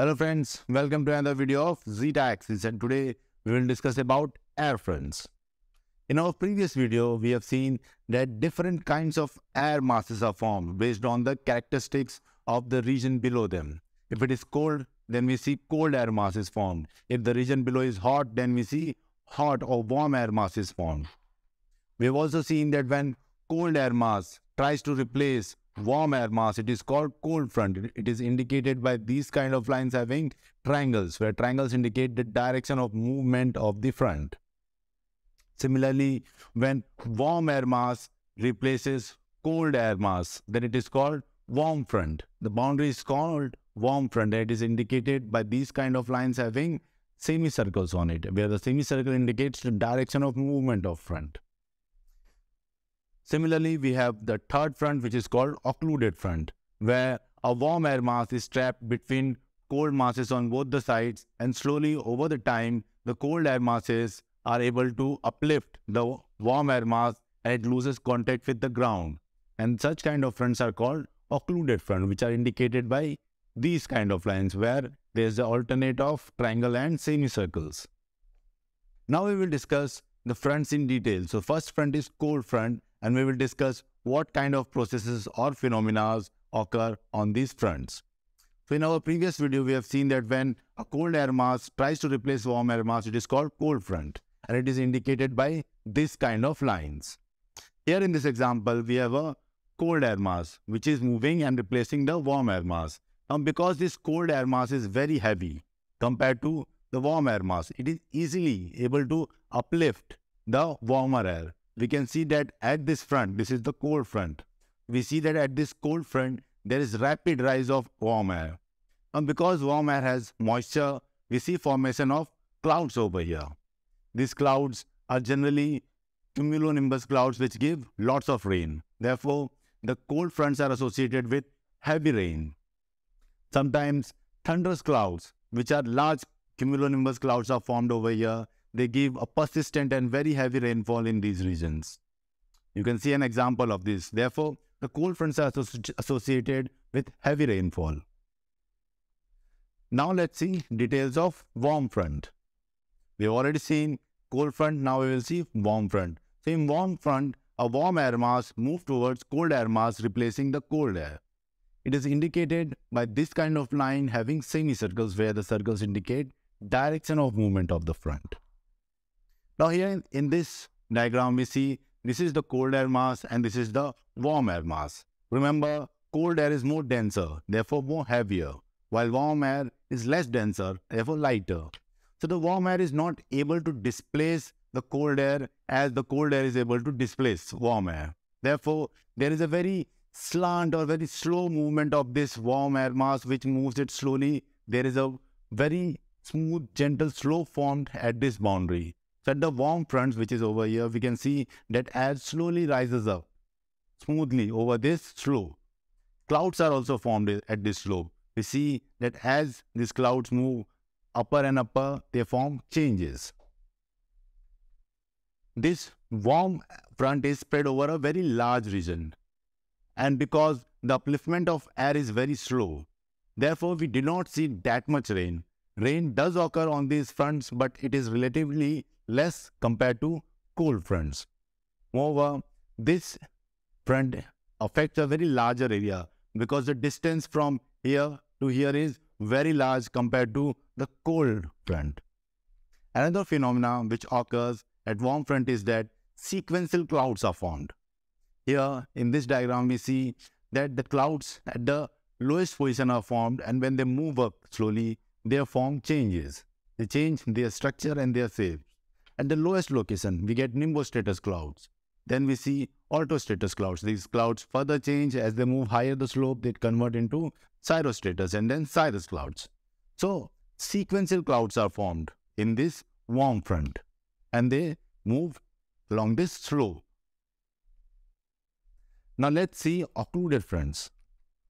Hello friends, welcome to another video of Zeta Axis and today we will discuss about air fronts. In our previous video, we have seen that different kinds of air masses are formed based on the characteristics of the region below them. If it is cold, then we see cold air masses formed. If the region below is hot, then we see hot or warm air masses formed. We have also seen that when cold air mass tries to replace warm air mass, it is called cold front. It is indicated by these kind of lines having triangles, where triangles indicate the direction of movement of the front. Similarly, when warm air mass replaces cold air mass, then it is called warm front. The boundary is called warm front it is indicated by these kind of lines having semicircles on it, where the semicircle indicates the direction of movement of front. Similarly, we have the third front, which is called occluded front, where a warm air mass is trapped between cold masses on both the sides, and slowly over the time, the cold air masses are able to uplift the warm air mass and it loses contact with the ground. And such kind of fronts are called occluded front, which are indicated by these kind of lines where there is the alternate of triangle and semicircles. Now we will discuss the fronts in detail. So first front is cold front and we will discuss what kind of processes or phenomena occur on these fronts. So in our previous video, we have seen that when a cold air mass tries to replace warm air mass, it is called cold front and it is indicated by this kind of lines. Here in this example, we have a cold air mass which is moving and replacing the warm air mass. Now because this cold air mass is very heavy compared to the warm air mass, it is easily able to uplift the warmer air we can see that at this front, this is the cold front. We see that at this cold front, there is rapid rise of warm air. And because warm air has moisture, we see formation of clouds over here. These clouds are generally cumulonimbus clouds which give lots of rain. Therefore, the cold fronts are associated with heavy rain. Sometimes thunderous clouds, which are large cumulonimbus clouds are formed over here they give a persistent and very heavy rainfall in these regions. You can see an example of this. Therefore, the cold fronts are associated with heavy rainfall. Now let's see details of warm front. We have already seen cold front, now we will see warm front. So in warm front, a warm air mass moves towards cold air mass replacing the cold air. It is indicated by this kind of line having semicircles where the circles indicate direction of movement of the front. Now here in, this diagram, we see this is the cold air mass and this is the warm air mass. Remember, cold air is more denser, therefore more heavier, while warm air is less denser, therefore lighter. So the warm air is not able to displace the cold air as the cold air is able to displace warm air. Therefore, there is a very slant or very slow movement of this warm air mass which moves it slowly. There is a very smooth, gentle slow formed at this boundary. So at the warm front which is over here, we can see that air slowly rises up smoothly over this slope. Clouds are also formed at this slope. We see that as these clouds move upper and upper, they form changes. This warm front is spread over a very large region. And because the upliftment of air is very slow, therefore we do not see that much rain. Rain does occur on these fronts, but it is relatively less compared to cold fronts. Moreover, this front affects a very larger area because the distance from here to here is very large compared to the cold front. Another phenomenon which occurs at warm front is that sequential clouds are formed. Here in this diagram we see that the clouds at the lowest position are formed and when they move up slowly their form changes. They change their structure and their shape. At the lowest location, we get nimbostratus clouds. Then we see altostratus clouds. These clouds further change as they move higher the slope, they convert into cirrostratus and then cirrus clouds. So, sequential clouds are formed in this warm front and they move along this slope. Now let's see occluded fronts.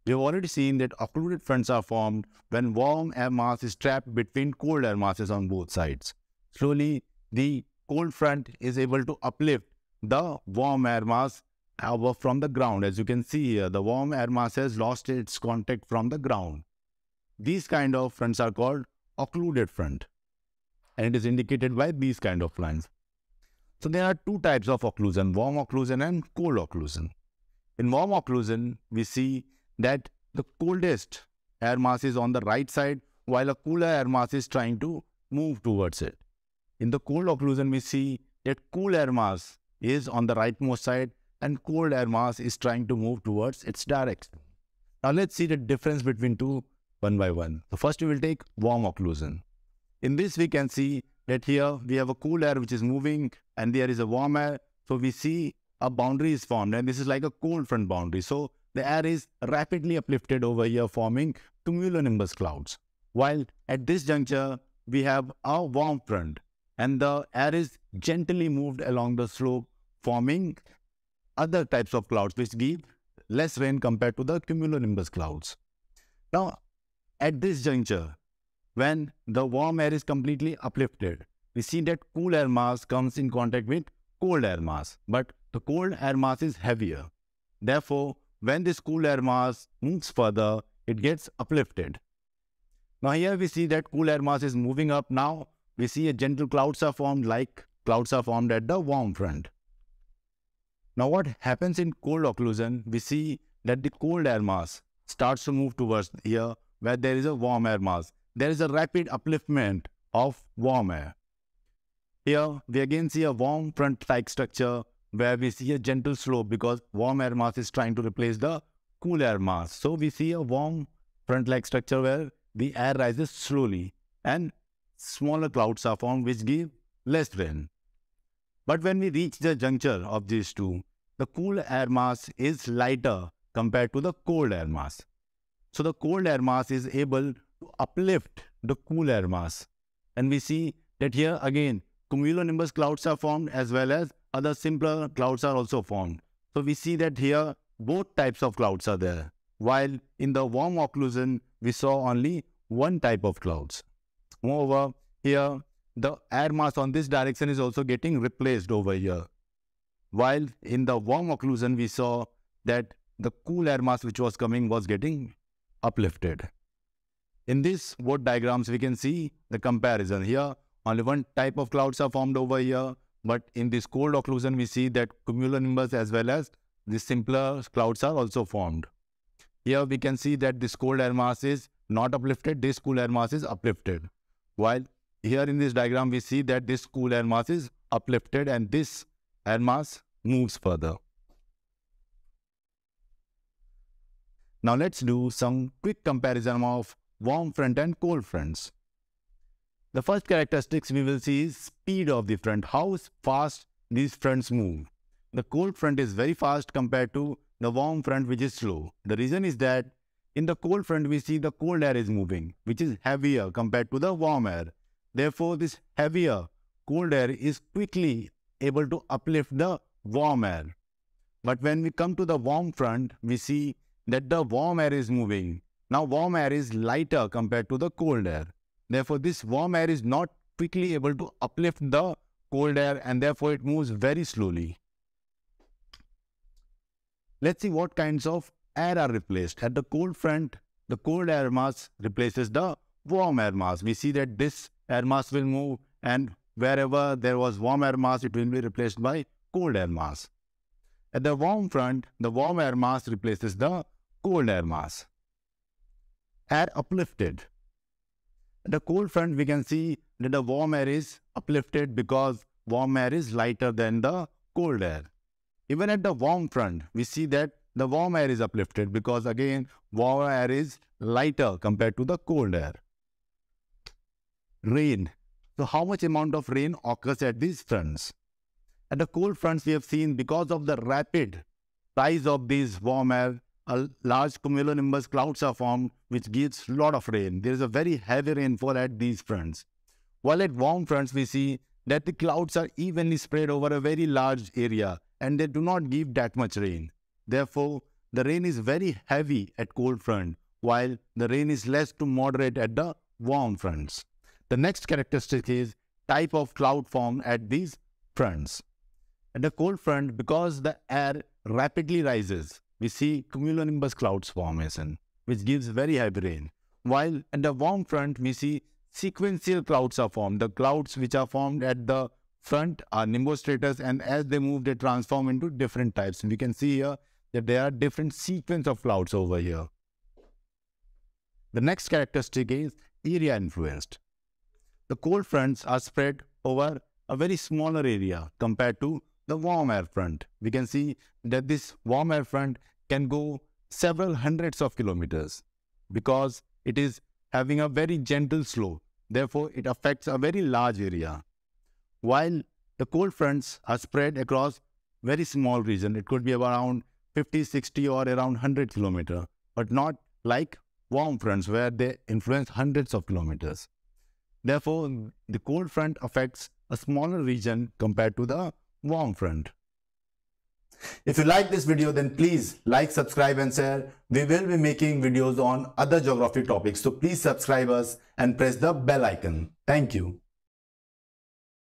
We have already seen that occluded fronts are formed when warm air mass is trapped between cold air masses on both sides. Slowly, the cold front is able to uplift the warm air mass uh, from the ground. As you can see here, the warm air mass has lost its contact from the ground. these kind of fronts are called occluded front. And it is indicated by these kind of lines. So there are two types of occlusion, warm occlusion and cold occlusion. In warm occlusion, we see that the coldest air mass is on the right side while a cooler air mass is trying to move towards it. In the cold occlusion, we see that cool air mass is on the rightmost side and cold air mass is trying to move towards its direction. Now let's see the difference between two one by one. So first we will take warm occlusion. In this we can see that here we have a cool air which is moving and there is a warm air. So we see a boundary is formed and this is like a cold front boundary. So the air is rapidly uplifted over here forming cumulonimbus clouds. While at this juncture we have a warm front and the air is gently moved along the slope forming other types of clouds which give less rain compared to the cumulonimbus clouds. Now, at this juncture, when the warm air is completely uplifted, we see that cool air mass comes in contact with cold air mass, but the cold air mass is heavier. Therefore, when this cool air mass moves further, it gets uplifted. Now here we see that cool air mass is moving up. Now we see a gentle clouds are formed like clouds are formed at the warm front. Now what happens in cold occlusion, we see that the cold air mass starts to move towards here where there is a warm air mass. There is a rapid upliftment of warm air. Here we again see a warm front-like structure where we see a gentle slope because warm air mass is trying to replace the cool air mass. So we see a warm front-like structure where the air rises slowly and smaller clouds are formed which give less rain. But when we reach the juncture of these two, the cool air mass is lighter compared to the cold air mass. So the cold air mass is able to uplift the cool air mass. And we see that here again, cumulonimbus clouds are formed as well as other simpler clouds are also formed. So we see that here both types of clouds are there. While in the warm occlusion, we saw only one type of clouds. Moreover, here the air mass on this direction is also getting replaced over here. While in the warm occlusion, we saw that the cool air mass which was coming was getting uplifted. In this both diagrams, we can see the comparison. Here, only one type of clouds are formed over here. But in this cold occlusion, we see that cumulonimbus as well as the simpler clouds are also formed. Here we can see that this cold air mass is not uplifted, this cool air mass is uplifted. While here in this diagram, we see that this cool air mass is uplifted and this air mass moves further. Now let's do some quick comparison of warm front and cold fronts. The first characteristics we will see is speed of the front, how fast these fronts move. The cold front is very fast compared to the warm front which is slow. The reason is that in the cold front we see the cold air is moving which is heavier compared to the warm air. Therefore this heavier cold air is quickly able to uplift the warm air. But when we come to the warm front, we see that the warm air is moving. Now warm air is lighter compared to the cold air. Therefore, this warm air is not quickly able to uplift the cold air and therefore it moves very slowly. Let's see what kinds of air are replaced. At the cold front, the cold air mass replaces the warm air mass. We see that this air mass will move and Wherever there was warm air mass, it will be replaced by cold air mass. At the warm front, the warm air mass replaces the cold air mass. Air uplifted. At the cold front, we can see that the warm air is uplifted because warm air is lighter than the cold air. Even at the warm front, we see that the warm air is uplifted because again, warm air is lighter compared to the cold air. Rain. So how much amount of rain occurs at these fronts? At the cold fronts, we have seen because of the rapid rise of these warm air, a large cumulonimbus clouds are formed, which gives a lot of rain. There is a very heavy rainfall at these fronts. While at warm fronts, we see that the clouds are evenly spread over a very large area and they do not give that much rain. Therefore, the rain is very heavy at cold front, while the rain is less to moderate at the warm fronts. The next characteristic is type of cloud form at these fronts. At the cold front, because the air rapidly rises, we see cumulonimbus clouds formation, which gives very heavy rain. While at the warm front, we see sequential clouds are formed. The clouds which are formed at the front are nimbostratus and as they move, they transform into different types. We can see here that there are different sequence of clouds over here. The next characteristic is area influenced. The cold fronts are spread over a very smaller area compared to the warm air front. We can see that this warm air front can go several hundreds of kilometers because it is having a very gentle slope. Therefore, it affects a very large area. While the cold fronts are spread across very small region, it could be around 50, 60 or around 100 kilometer, but not like warm fronts where they influence hundreds of kilometers. Therefore, the cold front affects a smaller region compared to the warm front. If you like this video, then please like, subscribe and share. We will be making videos on other geography topics. So please subscribe us and press the bell icon. Thank you.